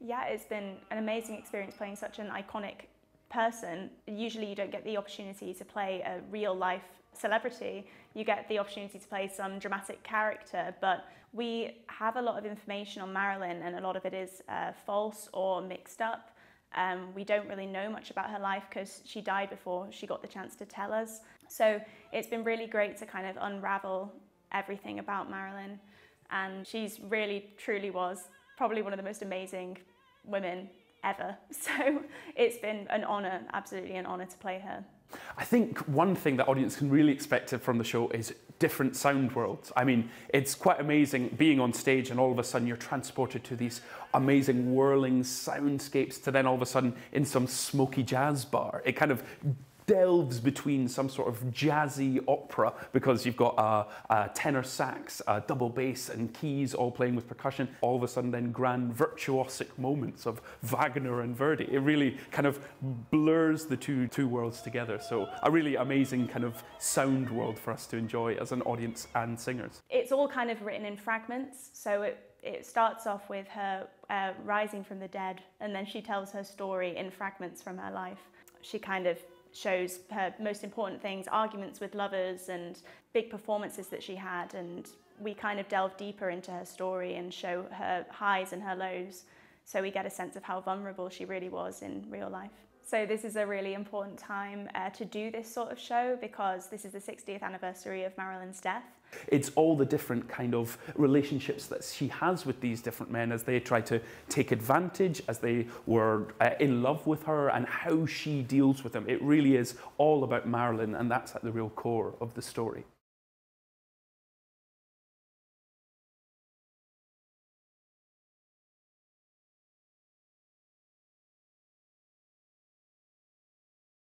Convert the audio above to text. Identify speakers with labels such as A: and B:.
A: Yeah, it's been an amazing experience playing such an iconic person. Usually you don't get the opportunity to play a real life celebrity. You get the opportunity to play some dramatic character, but we have a lot of information on Marilyn and a lot of it is uh, false or mixed up. Um, we don't really know much about her life because she died before she got the chance to tell us. So it's been really great to kind of unravel everything about Marilyn. And she's really, truly was probably one of the most amazing women ever. So it's been an honour, absolutely an honour to play her.
B: I think one thing that audience can really expect from the show is different sound worlds. I mean, it's quite amazing being on stage and all of a sudden you're transported to these amazing whirling soundscapes to then all of a sudden in some smoky jazz bar. It kind of delves between some sort of jazzy opera because you've got a, a, tenor sax, a double bass, and keys all playing with percussion. All of a sudden, then grand virtuosic moments of Wagner and Verdi. It really kind of blurs the two two worlds together. So a really amazing kind of sound world for us to enjoy as an audience and singers.
A: It's all kind of written in fragments. So it it starts off with her uh, rising from the dead, and then she tells her story in fragments from her life. She kind of shows her most important things, arguments with lovers and big performances that she had. And we kind of delve deeper into her story and show her highs and her lows. So we get a sense of how vulnerable she really was in real life. So this is a really important time uh, to do this sort of show because this is the 60th anniversary of Marilyn's death.
B: It's all the different kind of relationships that she has with these different men as they try to take advantage, as they were uh, in love with her, and how she deals with them. It really is all about Marilyn, and that's at the real core of the story.